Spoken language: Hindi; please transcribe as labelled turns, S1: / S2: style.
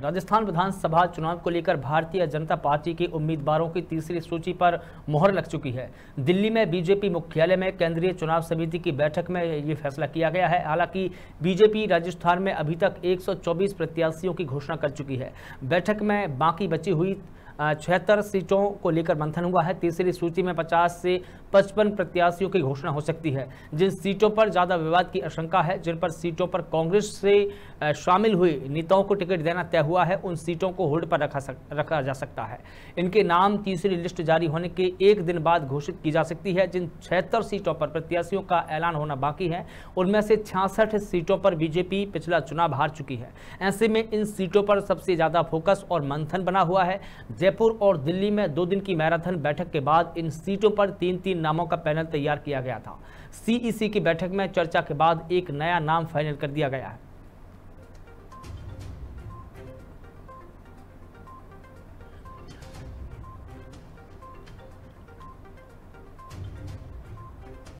S1: राजस्थान विधानसभा चुनाव को लेकर भारतीय जनता पार्टी के उम्मीदवारों की तीसरी सूची पर मोहर लग चुकी है। दिल्ली में बीजेपी मुख्यालय में केंद्रीय चुनाव समिति की बैठक में ये फैसला किया गया है। हालाँकि बीजेपी राजस्थान में अभी तक 124 प्रत्याशियों की घोषणा कर चुकी है। बैठक में बाकी बची हुई छिहत्तर सीटों को लेकर मंथन हुआ है। तीसरी सूची में 50 से 55 प्रत्याशियों की घोषणा हो सकती है। जिन सीटों पर ज़्यादा विवाद की आशंका है जिन पर सीटों पर कांग्रेस से शामिल हुए नेताओं को टिकट देना तय हुआ है उन सीटों को होल्ड पर रखा सक, रखा जा सकता है। इनके नाम तीसरी लिस्ट जारी होने के एक दिन बाद घोषित की जा सकती है। जिन छिहत्तर सीटों पर प्रत्याशियों का ऐलान होना बाकी है उनमें से छियासठ सीटों पर बीजेपी पिछला चुनाव हार चुकी है। ऐसे में इन सीटों पर सबसे ज़्यादा फोकस और मंथन बना हुआ है। जयपुर और दिल्ली में दो दिन की मैराथन बैठक के बाद इन सीटों पर तीन तीन नामों का पैनल तैयार किया गया था। सीईसी की बैठक में चर्चा के बाद एक नया नाम फाइनल कर दिया गया है।